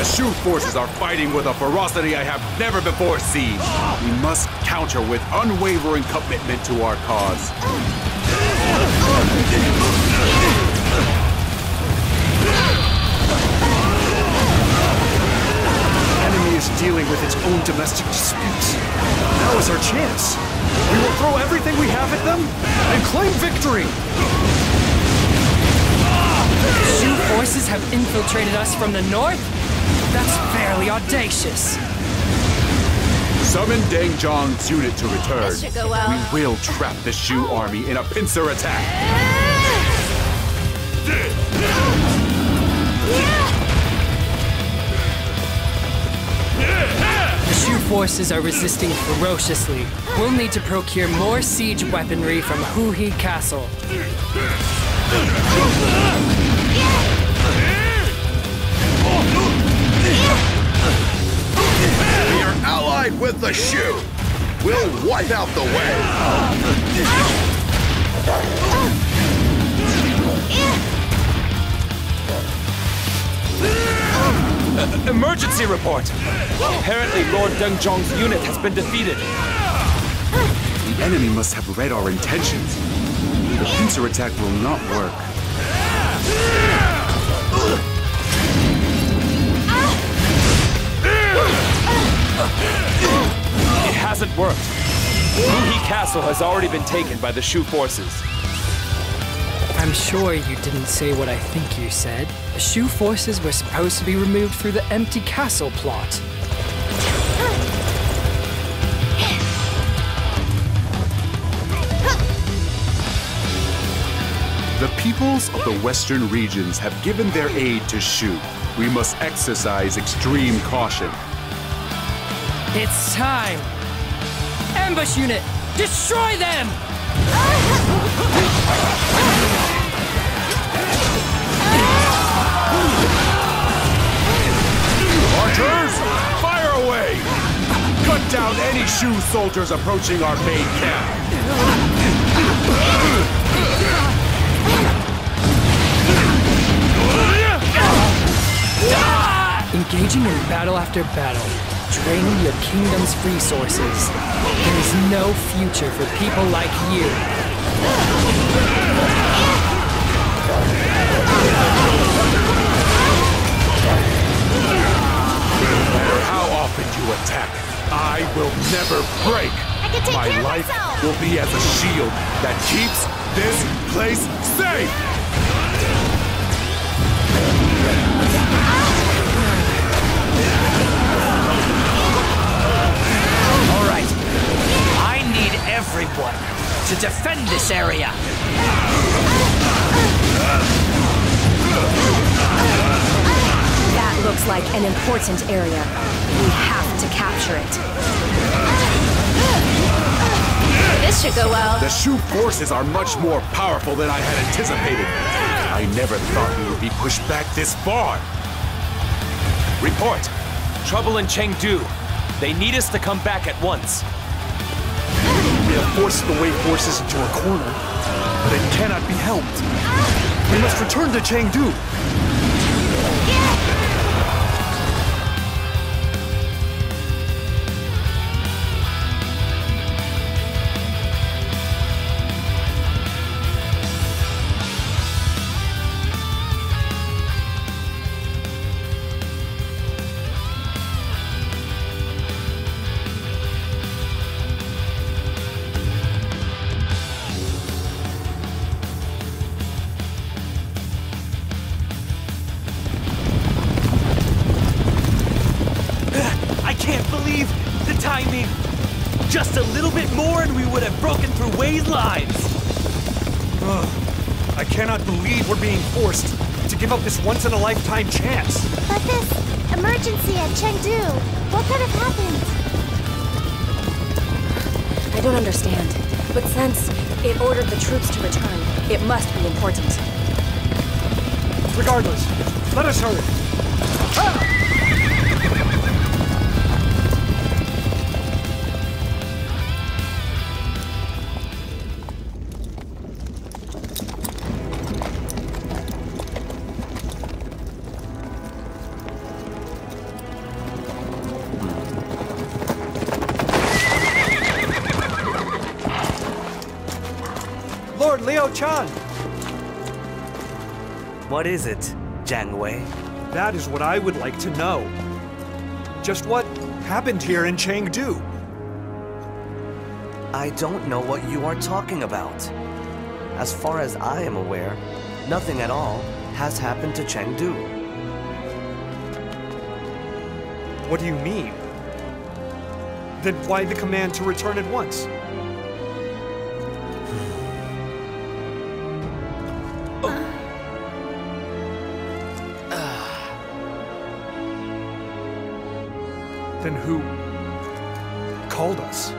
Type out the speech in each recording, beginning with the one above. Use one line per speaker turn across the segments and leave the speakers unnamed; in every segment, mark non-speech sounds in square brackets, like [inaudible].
The Shu forces are fighting with a ferocity I have never before seen. We must counter with unwavering commitment to our cause.
The enemy is dealing with its own domestic disputes. Now is our chance. We will throw everything we have at them and claim victory.
Shu forces have infiltrated us from the north? That's fairly audacious.
Summon Deng Zhong's unit to return.
This should go well.
We will trap the Shu army in a pincer attack.
The Shu forces are resisting ferociously. We'll need to procure more siege weaponry from Huhi Castle.
With the shoe. We'll wipe out the way. [laughs]
Emergency report! Apparently Lord Deng Zhong's unit has been defeated.
The enemy must have read our intentions. The pincer attack will not work.
It hasn't worked. Ruhi Castle has already been taken by the Shu forces.
I'm sure you didn't say what I think you said. The Shu forces were supposed to be removed through the empty castle plot.
The peoples of the western regions have given their aid to Shu. We must exercise extreme caution.
It's time! Ambush unit! Destroy them!
Archers, fire away! Cut down any Shu soldiers approaching our main camp.
Engaging in battle after battle, draining your kingdom's resources. There is no future for people like you.
No matter how often you attack, I will never break.
I can take
My
care
life
myself.
will be as a shield that keeps this place safe.
Everyone to defend this area.
That looks like an important area. We have to capture it.
This should go well.
The Shu forces are much more powerful than I had anticipated. I never thought we would be pushed back this far.
Report! Trouble in Chengdu. They need us to come back at once.
Have forced the Wei forces into a corner, but it cannot be helped. We must return to Chengdu.
Can't believe the timing! Just a little bit more and we would have broken through Wei's lines!
I cannot believe we're being forced to give up this once-in-a-lifetime chance.
But this emergency at Chengdu, what could have happened?
I don't understand. But since it ordered the troops to return, it must be important.
Regardless, let us hurry. Lord Shan!
What is it, Jiang Wei?
That is what I would like to know. Just what happened here in Chengdu?
I don't know what you are talking about. As far as I am aware, nothing at all has happened to Chengdu.
What do you mean? Then why the command to return at once? Then who called us?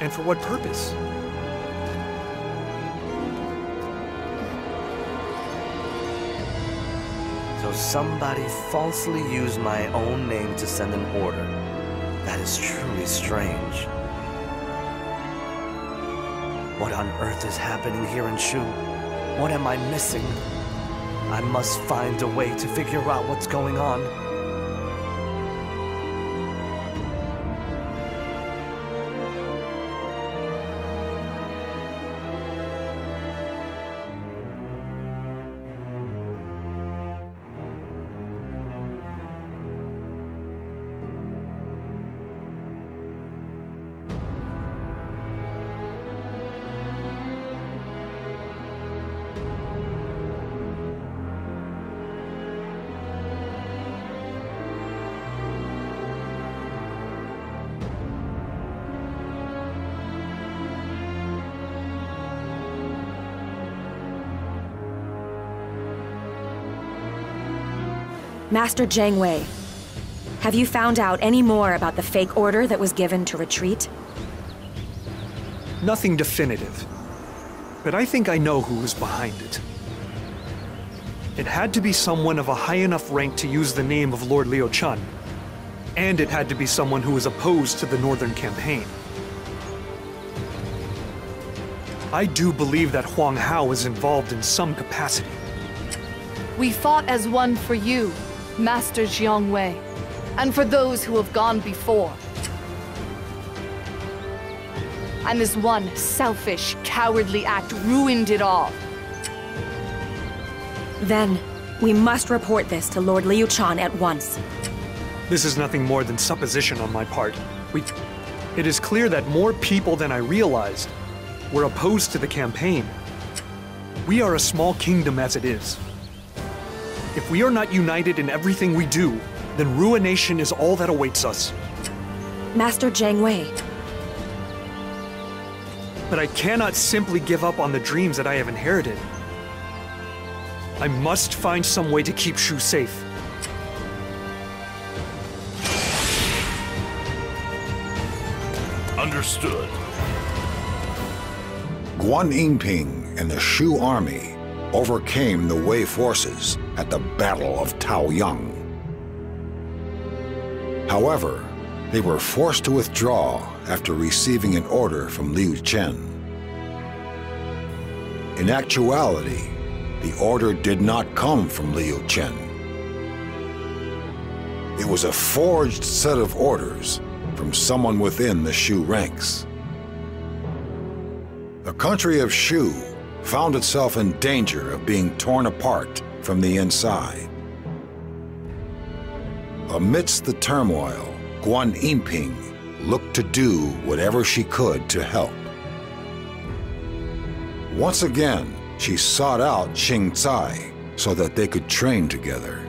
And for what purpose?
So somebody falsely used my own name to send an order. That is truly strange. What on earth is happening here in Shu? What am I missing? I must find a way to figure out what's going on.
Master Jiang Wei, have you found out any more about the fake order that was given to retreat?
Nothing definitive. But I think I know who was behind it. It had to be someone of a high enough rank to use the name of Lord Liu Shan. And it had to be someone who was opposed to the Northern Campaign. I do believe that Huang Hao is involved in some capacity.
We fought as one for you, Master Jiang Wei, and for those who have gone before. And this one selfish, cowardly act ruined it all.
Then, we must report this to Lord Liu Shan at once.
This is nothing more than supposition on my part. We... It is clear that more people than I realized were opposed to the campaign. We are a small kingdom as it is. If we are not united in everything we do, then ruination is all that awaits us.
Master Jiang Wei,
But I cannot simply give up on the dreams that I have inherited. I must find some way to keep Shu safe.
Understood.
Guan Yinping and the Shu army overcame the Wei forces at the Battle of Taoyang. However, they were forced to withdraw after receiving an order from Liu Shan. In actuality, the order did not come from Liu Shan. It was a forged set of orders from someone within the Shu ranks. The country of Shu found itself in danger of being torn apart from the inside. Amidst the turmoil, Guan Yinping looked to do whatever she could to help. Once again, she sought out Xingcai so that they could train together.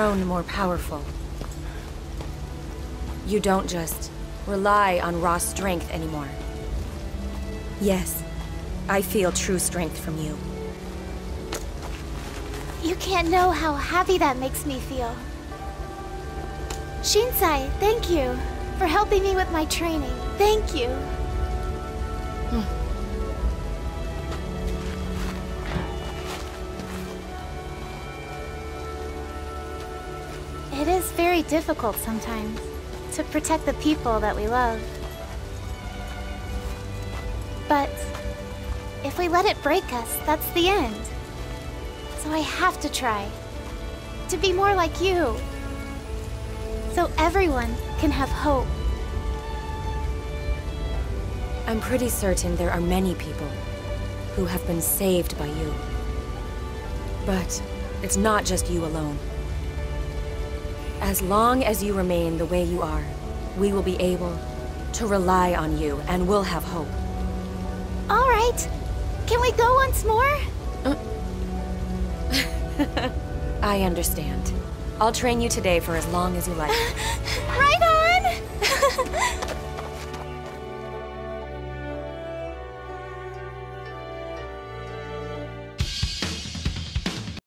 Grown more powerful. You don't just rely on raw strength anymore. Yes, I feel true strength from you.
You can't know how happy that makes me feel. Xingcai, thank you for helping me with my training. Thank you. Is very difficult sometimes to protect the people that we love. But if we let it break us, that's the end. So I have to try to be more like you. So everyone can have hope.
I'm pretty certain there are many people who have been saved by you. But it's not just you alone. As long as you remain the way you are, we will be able to rely on you and we'll have hope.
All right. Can we go once more? [laughs]
I understand. I'll train you today for as long as you like. [laughs]
right on! [laughs]